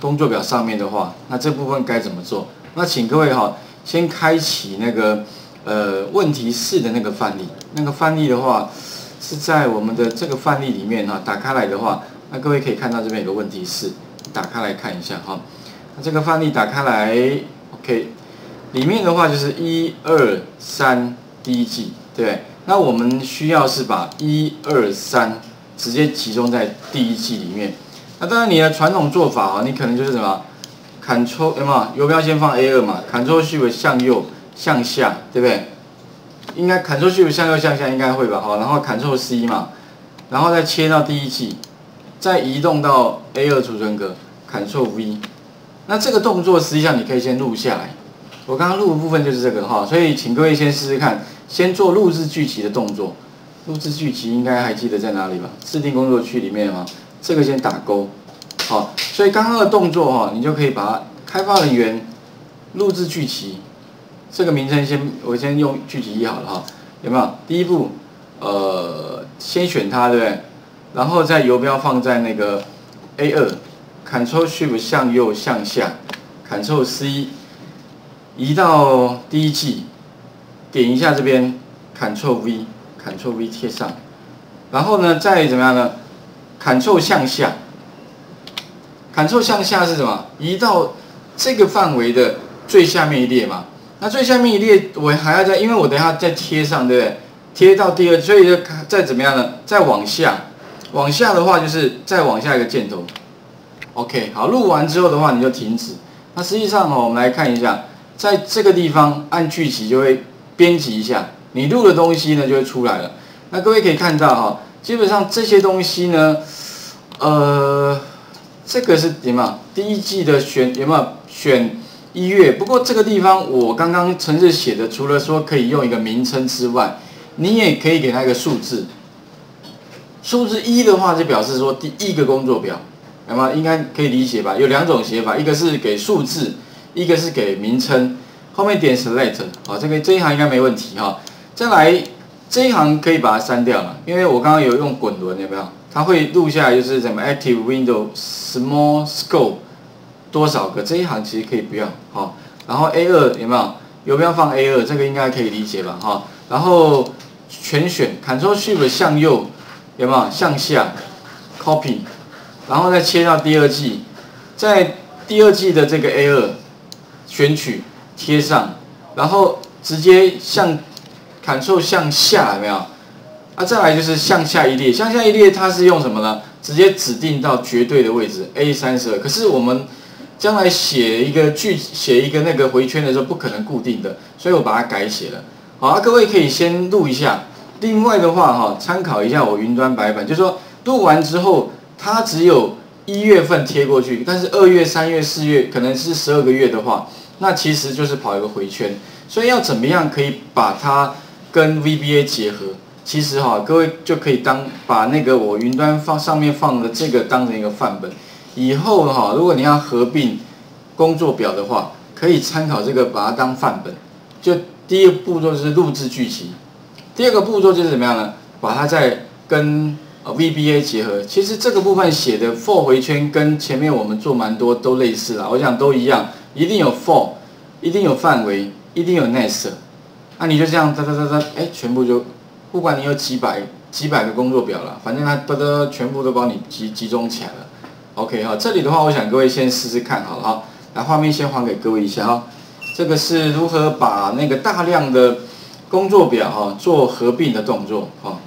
工作表上面的话，那这部分该怎么做？那请各位哈，先开启那个呃问题四的那个范例，那个范例的话是在我们的这个范例里面哈，打开来的话，那各位可以看到这边有个问题四，打开来看一下哈。那这个范例打开来，OK，里面的话就是一二三第一季，对？那我们需要是把一二三直接集中在第一季里面。那当然你的传统做法啊，你可能就是什么，Ctrl 有没有？游标先放 A 二嘛，Ctrl Shift 向右向下，对不对？应该 Ctrl Shift 向右向下应该会吧？好，然后 Ctrl C 嘛，然后再切到第一季，再移动到 A 二储存格，Ctrl V。那这个动作实际上你可以先录下来。我刚刚录的部分就是这个哈，所以请各位先试试看，先做录制剧集的动作。录制剧集应该还记得在哪里吧？制定工作区里面哈。这个先打勾，好，所以刚刚的动作哈，你就可以把开发人员录制剧集，这个名称先我先用剧集一好了哈，有没有？第一步，呃，先选它对不对？然后再游标放在那个 A 二，Ctrl Shift 向右向下，Ctrl C 移到第一季，点一下这边，Ctrl V，Ctrl V 贴上，然后呢，再怎么样呢？Ctrl 向下，Ctrl 向下是什么？移到这个范围的最下面一列嘛。那最下面一列我还要再，因为我等下再贴上，对不对？贴到第二，所以再怎么样呢？再往下，往下的话就是再往下一个箭头。OK，好，录完之后的话你就停止。那实际上哦，我们来看一下，在这个地方按剧集就会编辑一下，你录的东西呢就会出来了。那各位可以看到哈。基本上这些东西呢，呃，这个是什么？第一季的选有没有选一月？不过这个地方我刚刚程式写的，除了说可以用一个名称之外，你也可以给它一个数字。数字一的话，就表示说第一个工作表，那么应该可以理解吧？有两种写法，一个是给数字，一个是给名称。后面点 select，好，这个这一行应该没问题哈。再来。这一行可以把它删掉了，因为我刚刚有用滚轮，有没有？它会录下来，就是什么 active window small scope 多少个？这一行其实可以不要，好。然后 A 二有没有？有没有放 A 二？这个应该可以理解吧，哈。然后全选 Ctrl Shift 向右，有没有？向下 copy，然后再切到第二季，在第二季的这个 A 二选取贴上，然后直接向。感受向下有没有？啊，再来就是向下一列，向下一列它是用什么呢？直接指定到绝对的位置 A 三十二。可是我们将来写一个句，写一个那个回圈的时候，不可能固定的，所以我把它改写了。好啊，各位可以先录一下。另外的话哈，参考一下我云端白板，就是说录完之后，它只有一月份贴过去，但是二月、三月、四月可能是十二个月的话，那其实就是跑一个回圈。所以要怎么样可以把它？跟 VBA 结合，其实哈，各位就可以当把那个我云端放上面放的这个当成一个范本，以后哈，如果你要合并工作表的话，可以参考这个把它当范本。就第一个步骤是录制剧情，第二个步骤就是怎么样呢？把它再跟 VBA 结合。其实这个部分写的 for 回圈跟前面我们做蛮多都类似啦，我想都一样，一定有 for，一定有范围，一定有 nest。那你就这样哒哒哒哒，哎，全部就，不管你有几百几百个工作表了，反正它哒哒全部都帮你集集中起来了。OK 哈，这里的话，我想各位先试试看好了哈。来，画面先还给各位一下哈。这个是如何把那个大量的工作表哈做合并的动作哈。